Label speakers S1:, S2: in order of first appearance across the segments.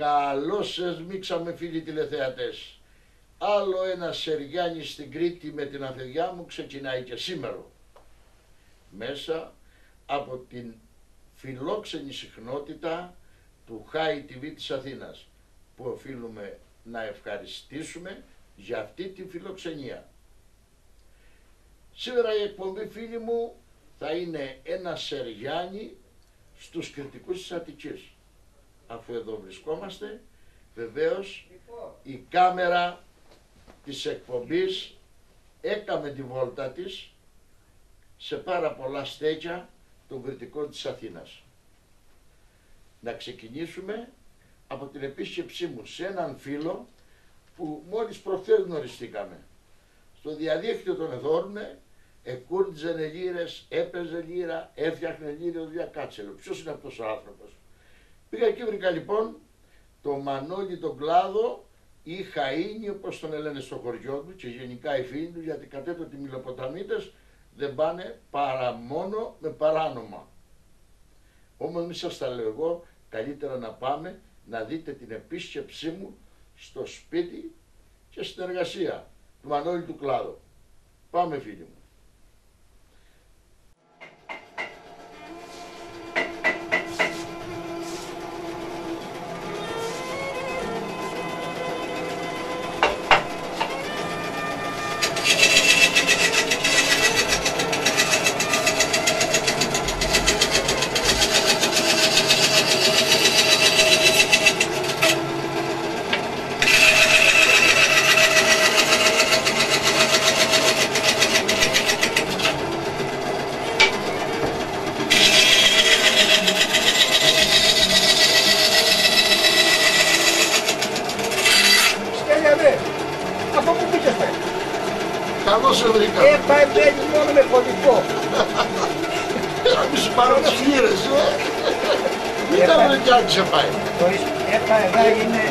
S1: Καλώς σας μίξαμε φίλοι τηλεθεατές. Άλλο ένα Σεριάννη στην Κρήτη με την αφαιριά μου ξεκινάει και σήμερα. Μέσα από την φιλόξενη συχνότητα του High TV της Αθήνας που οφείλουμε να ευχαριστήσουμε για αυτή τη φιλοξενία. Σήμερα η εκπομπή φίλοι μου θα είναι ένα Σεριάννη στους κριτικούς της Αττικής. Αφού εδώ βρισκόμαστε, βεβαίως η κάμερα της εκπομπής έκαμε τη βόλτα της σε πάρα πολλά στέκια των κριτικών της Αθήνας. Να ξεκινήσουμε από την επίσκεψή μου σε έναν φίλο που μόλις προχθές γνωριστήκαμε. Στο διαδίκτυο τον εδώρουνε, εκούρτιζε λύρες, έπαιζε λύρα, έφτιαχνε λύρες, για κάτσε. Ποιος είναι αυτός ο άνθρωπος; Πήγα και βρήκα λοιπόν το Μανώλη τον Κλάδο ή Χαΐνι όπως τον λένε στο χωριό του και γενικά οι φίλοι του γιατί κατέτοτε οι Μιλοποταμίτες δεν πάνε παρά μόνο με παράνομα. Όμως μη σας τα λέω εγώ, καλύτερα να πάμε να δείτε την επίσκεψή μου στο σπίτι και στην εργασία του Μανώλη του Κλάδου. Πάμε φίλοι μου. Καλώς σε βρήκα.
S2: Ε, πάει μπαίνει μόνο με κωδικό.
S1: Να μην σου πάρω τις λύρες, ε. Μην τα βρε κι άλλοι σε πάει.
S2: Το ΕΠΑ εδώ είναι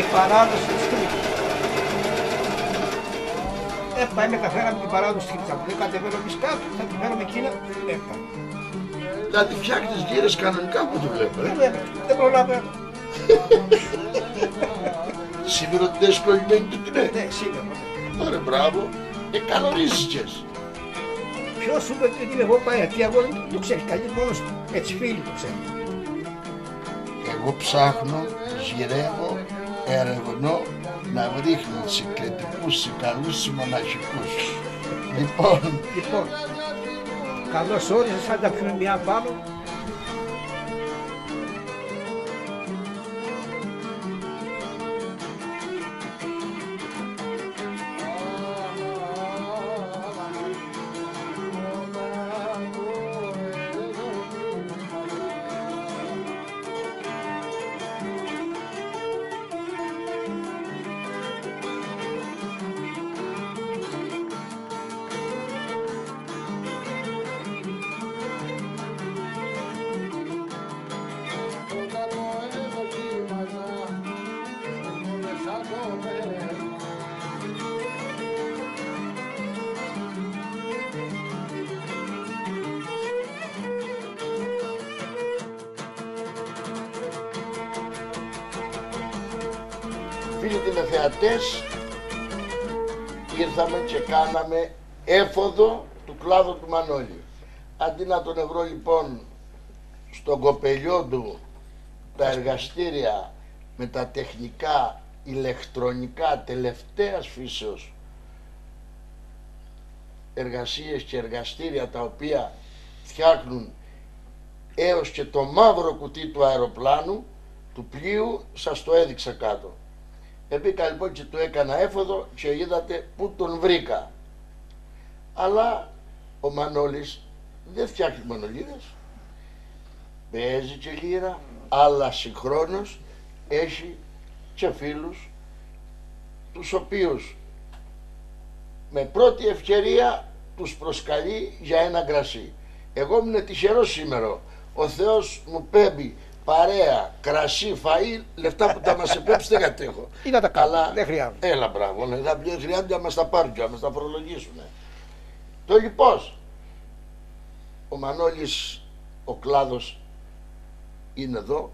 S2: η παράδοση της Κρήτης. ΕΠΑ, ε, μεταφέραμε την παράδοση της Κρήτης. Από δεν κατεβαίνω εμείς κάτω, θα την φέρουμε εκείνα. ΕΠΑ.
S1: Δηλαδή φτιάχνεις λύρες κανονικά που το βλέπω,
S2: Ε,
S1: ε.
S2: βέβαια, δεν προλαβαίνω.
S1: Σήμερα την εσκολημένη του την
S2: Ναι, σήμερα.
S1: Ωραία, μπράβο. Ε, κανονίζεις και εσύ.
S2: Ποιος σου είπε ότι εγώ πάει, τι εγώ δεν το ξέρει, καλή μόνος έτσι φίλοι το ξέρει.
S1: Εγώ ψάχνω, γυρεύω, ερευνώ να βρίχνω σε κριτικούς, σε καλούς, σε μοναχικούς. Λοιπόν,
S2: Λοιπόν, καλώς όρισες, θα τα πιούμε μια πάνω.
S1: Φίλοι τηλεθεατές, ήρθαμε και κάναμε έφοδο του κλάδου του Μανώλη. Αντί να τον ευρώ λοιπόν στον κοπελιό του τα εργαστήρια με τα τεχνικά ηλεκτρονικά τελευταίας φύσεως εργασίες και εργαστήρια τα οποία φτιάχνουν έως και το μαύρο κουτί του αεροπλάνου του πλοίου σας το έδειξα κάτω. Επήκα λοιπόν και του έκανα έφοδο και είδατε πού τον βρήκα. Αλλά ο Μανώλης δεν φτιάχνει μόνο λίρες. Παίζει και λίρα, αλλά συγχρόνως έχει και φίλους τους οποίους με πρώτη ευκαιρία τους προσκαλεί για ένα κρασί. Εγώ ήμουν τυχερός σήμερα. Ο Θεός μου πέμπει παρέα, κρασί, φαΐ, λεφτά που τα μας επέψει δεν κατέχω.
S2: Ή να τα κάνουμε,
S1: Αλλά-
S2: δεν χρειάζεται.
S1: Έλα μπράβο, ναι, θα δεν χρειάζεται να μας τα πάρουν και να μας τα προλογίσουν. Το λοιπόν, ο Μανώλης, ο κλάδος είναι εδώ,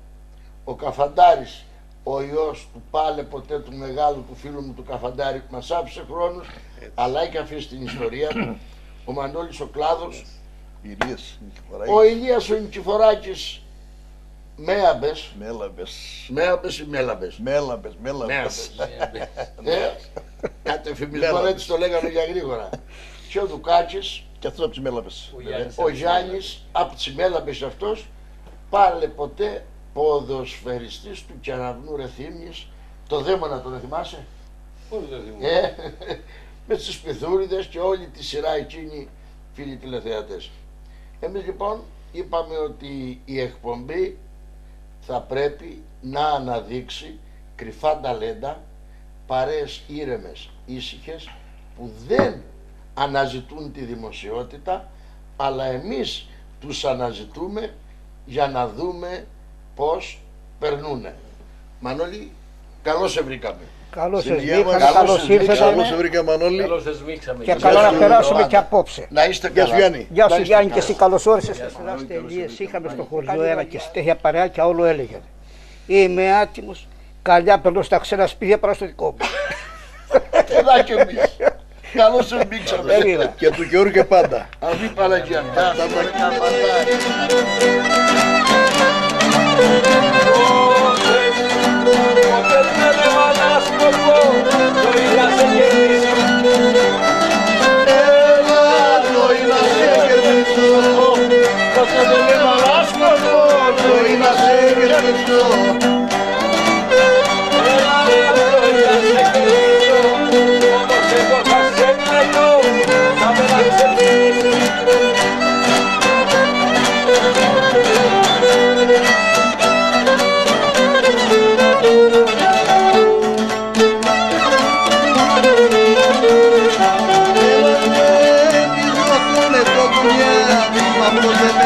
S1: ο Καφαντάρης, ο ιός του πάλε ποτέ του μεγάλου του φίλου μου του Καφαντάρη που μας άφησε χρόνους, αλλά έχει αφήσει την ιστορία του, ο Μανώλης ο Κλάδος,
S3: Ηλίας,
S1: ο Ηλίας ο Νικηφοράκης, Μέαμπες,
S3: Μέλαμπες.
S1: Μέαμπες ή Μέλαμπες.
S3: Μέλαμπες, μέλαμπες.
S1: Ε, Κατεφημισμό έτσι το λέγαμε για γρήγορα. Και ο Δουκάκης,
S3: Και αυτός από τις μέλαμπες.
S1: ο Γιάννης, από τις Μέλαμπες αυτός, πάλε ποτέ ποδοσφαιριστής του Κεραυνού Ρεθύμνης, το δαίμονα τον θυμάσαι;
S4: Πώς δεν θυμούμαι.
S1: Ε, με τις πυθούριδες και όλη τη σειρά εκείνη φίλοι τηλεθεατές. Εμείς λοιπόν είπαμε ότι η εκπομπή θα πρέπει να αναδείξει κρυφά ταλέντα, παρέες ήρεμες, ήσυχες, που δεν αναζητούν τη δημοσιότητα, αλλά εμείς τους αναζητούμε για να δούμε πώς περνούνε. Μανώλη, καλώς σε βρήκαμε.
S2: Καλώς
S3: Στην
S2: σα
S3: υγεία μας.
S2: βρήκα, καλώ
S1: Καλώς ήρθατε.
S2: ήρθατε.
S3: Καλώς σε βρήκα Μανώλη.
S4: Καλώς σας μίξαμε.
S2: Και
S4: Γεια
S2: καλά να
S4: σου.
S2: περάσουμε
S1: Ιωάννη.
S2: και απόψε.
S1: Να είστε
S3: Γεια σου
S1: καλά.
S3: Γιάννη.
S2: Γεια
S1: Να
S2: σου
S1: είστε
S2: Γιάννη και
S1: καλά.
S2: εσύ καλώς όρισες.
S4: Γεια σου,
S2: Ελάς
S4: Μανώλη, καλώς
S2: τελείες,
S4: ήρθατε.
S2: είχαμε στο χωριό ένα και στέχεια παρέα και όλο έλεγε. Είμαι άτιμος, καλιά περνώ στα ξένα σπίτια παρά στο δικό μου.
S1: Εδώ και εμείς. Καλώς σε μπήξαμε.
S2: Περίμενα.
S3: Και του Γιώργου και πάντα.
S1: Αυτή Παναγία. Τα κοπό Ζωήρα σε το λέμε αλάσκοπο Ζωήρα Ε,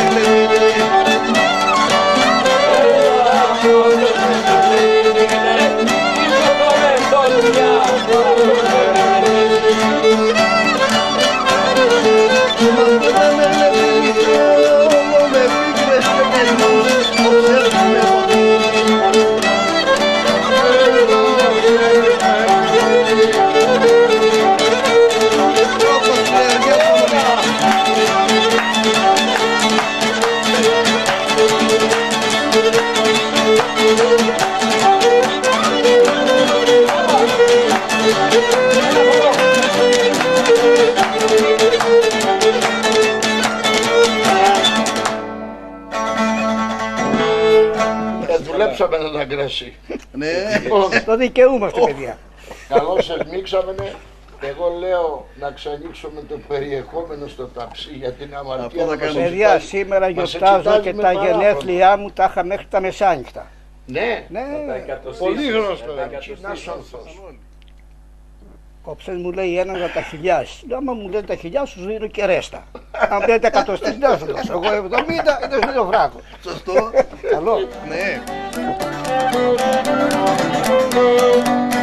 S1: να αγκρέσει.
S3: Ναι.
S1: Λοιπόν,
S2: Το δικαιούμαστε παιδιά.
S1: καλώς σας μίξαμε. Εγώ λέω να ξανοίξουμε το περιεχόμενο στο ταψί για την αμαρτία.
S3: Αυτό θα
S1: να μας
S3: κάνουμε.
S2: Παιδιά,
S1: εξητάζει-
S2: σήμερα
S1: μας
S2: γιορτάζω
S1: εξητάζει
S2: και
S1: με
S2: τα
S1: παράπονο.
S2: γενέθλιά μου τα είχα μέχρι τα μεσάνυχτα.
S1: Ναι,
S2: Ναι,
S1: πολύ γνωστό.
S4: Τα
S1: Κοινάς ορθός.
S2: ο ψες μου λέει ένα για τα χιλιάς. Λέω, άμα μου λένε τα χιλιάς σου δίνω και ρέστα. Αν πέντε εκατοστής δεν σου δώσω. Εγώ 70 δεν σου δίνω βράδο.
S3: Σωστό.
S2: Καλό.
S3: Ναι.
S1: Thank
S4: you.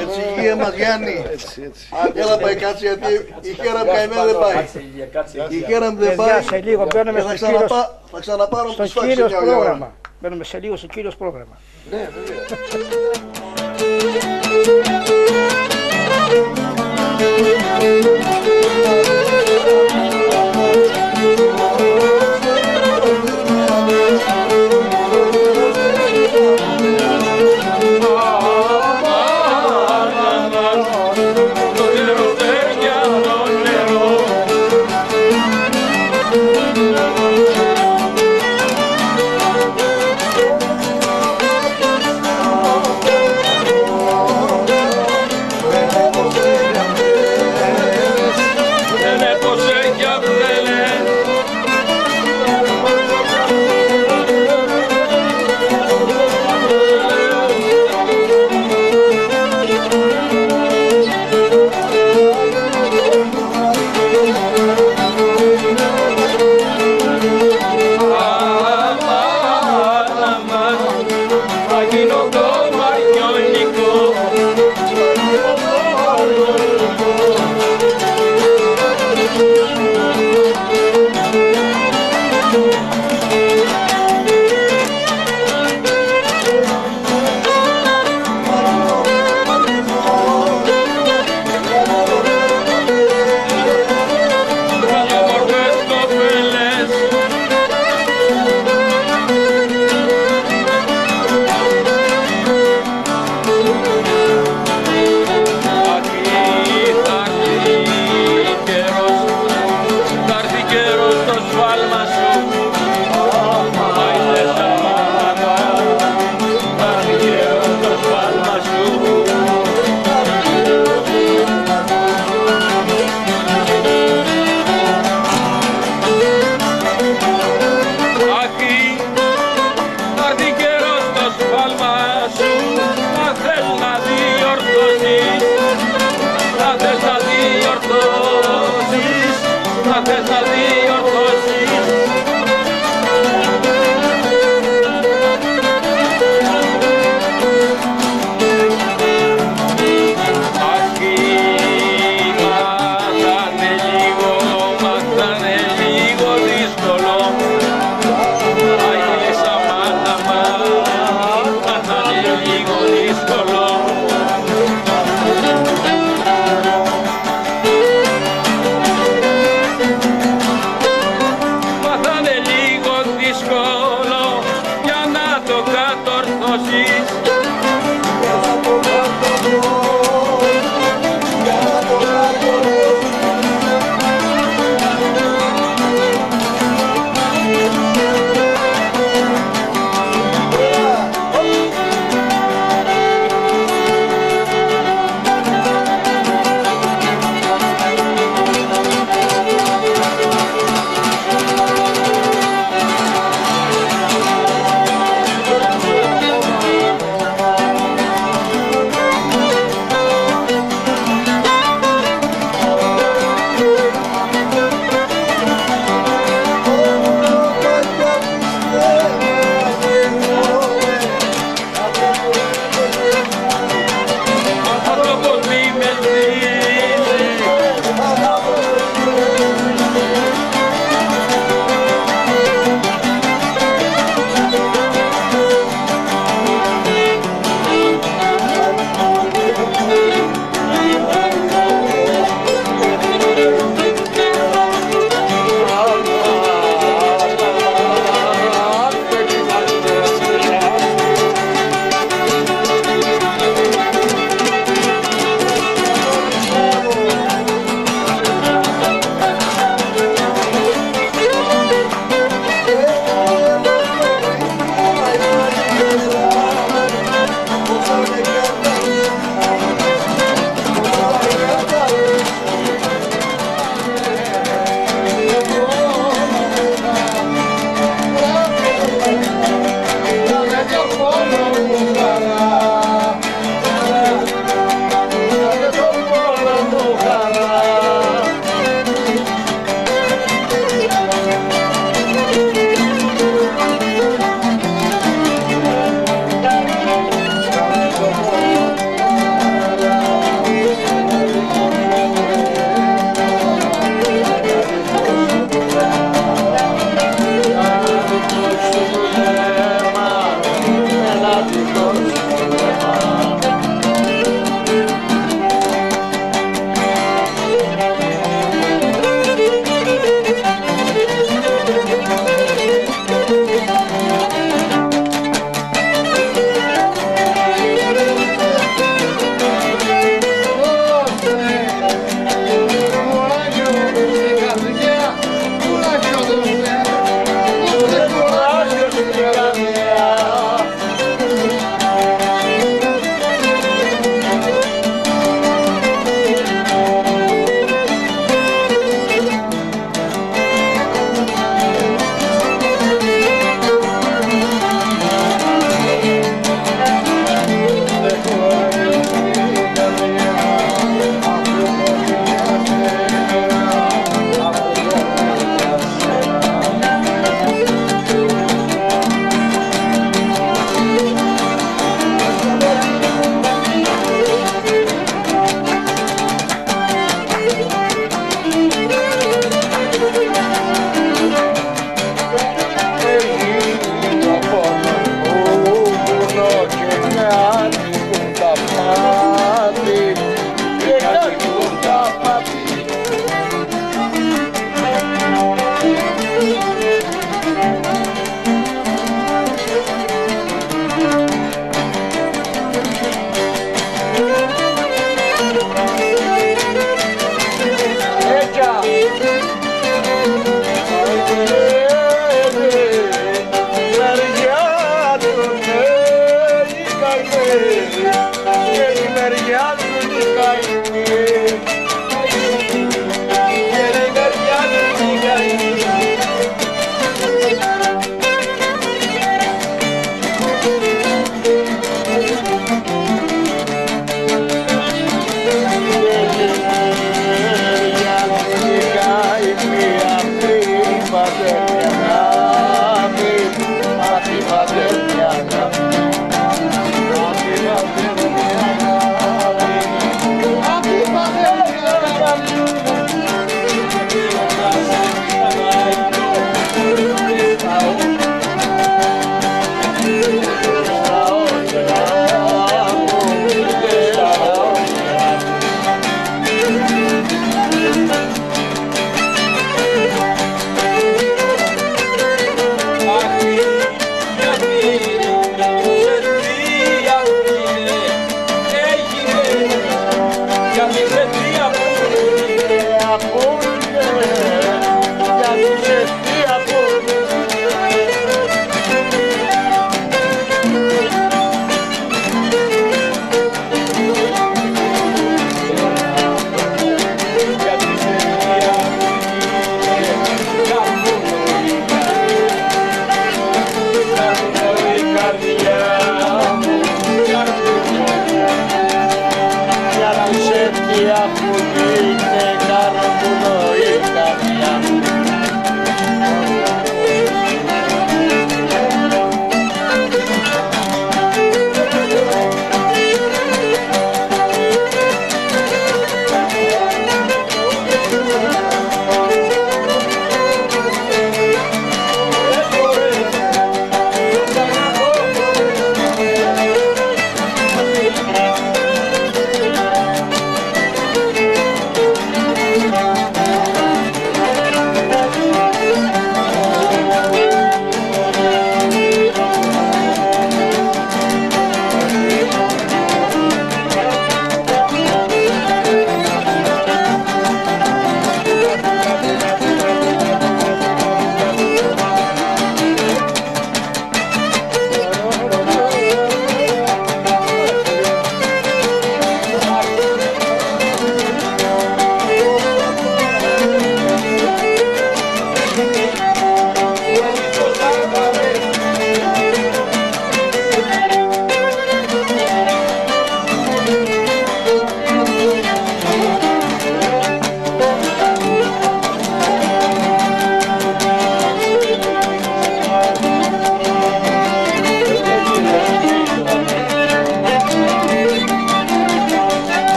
S3: Έτσι, υγεία μας Γιάννη.
S1: Έτσι,
S3: έλα πάει κάτσε γιατί η χέρα μου καημένα δεν πάει. Η χέρα μου δεν
S2: ε,
S3: πάει.
S2: Σε λίγο μπαίνουμε στο κύριος.
S3: Θα ξαναπάρω
S2: στο κύριος πρόγραμμα. Μπαίνουμε σε λίγο στο κύριος πρόγραμμα.
S4: Ναι, βέβαια.